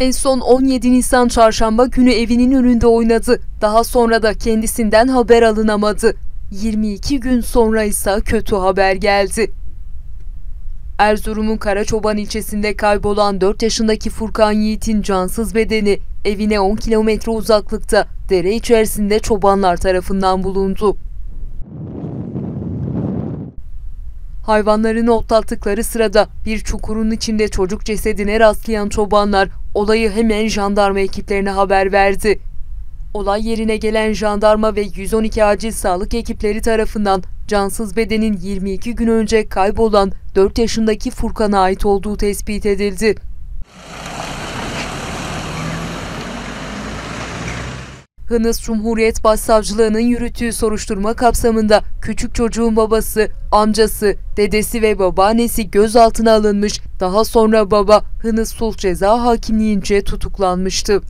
En son 17 Nisan çarşamba günü evinin önünde oynadı. Daha sonra da kendisinden haber alınamadı. 22 gün sonra ise kötü haber geldi. Erzurum'un Karaçoban ilçesinde kaybolan 4 yaşındaki Furkan Yiğit'in cansız bedeni evine 10 kilometre uzaklıkta dere içerisinde çobanlar tarafından bulundu. Hayvanlarını otlattıkları sırada bir çukurun içinde çocuk cesedine rastlayan çobanlar olayı hemen jandarma ekiplerine haber verdi. Olay yerine gelen jandarma ve 112 acil sağlık ekipleri tarafından cansız bedenin 22 gün önce kaybolan 4 yaşındaki Furkan'a ait olduğu tespit edildi. Hınıs Cumhuriyet Başsavcılığı'nın yürüttüğü soruşturma kapsamında küçük çocuğun babası, amcası, dedesi ve babaannesi gözaltına alınmış, daha sonra baba Hınıs Sulh Ceza Hakimliğince tutuklanmıştı.